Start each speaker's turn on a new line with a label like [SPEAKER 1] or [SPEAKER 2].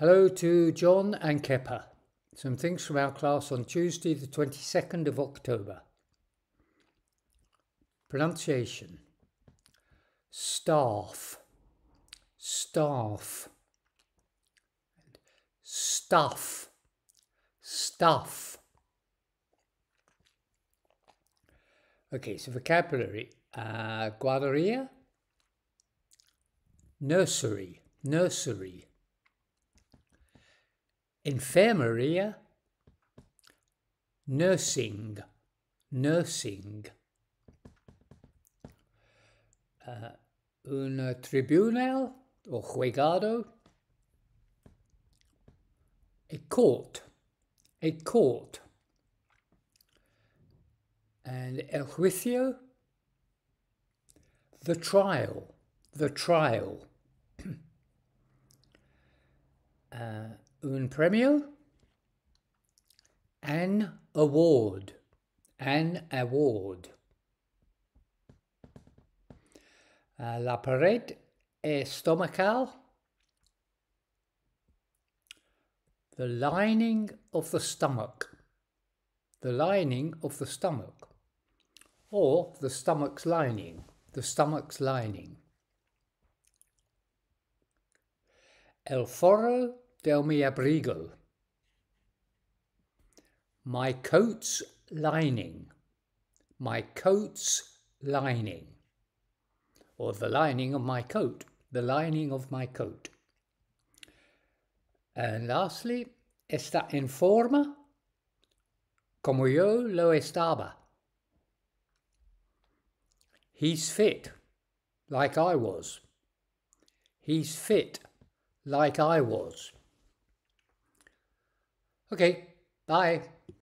[SPEAKER 1] Hello to Jon and Kepa. Some things from our class on Tuesday, the 22nd of October. Pronunciation. Staff, staff, stuff, stuff. Okay, so vocabulary. Uh, guarderia, nursery, nursery Infermeria, nursing, nursing. Uh, un tribunal or juegado, a court, a court. And el juicio, the trial, the trial. Uh, un premio, an award, an award. Uh, la pared estomacal, the lining of the stomach, the lining of the stomach, or the stomach's lining, the stomach's lining. El forro del mi abrigo. My coat's lining. My coat's lining. Or the lining of my coat. The lining of my coat. And lastly, está en forma como yo lo estaba. He's fit, like I was. He's fit, like I was. Okay, bye.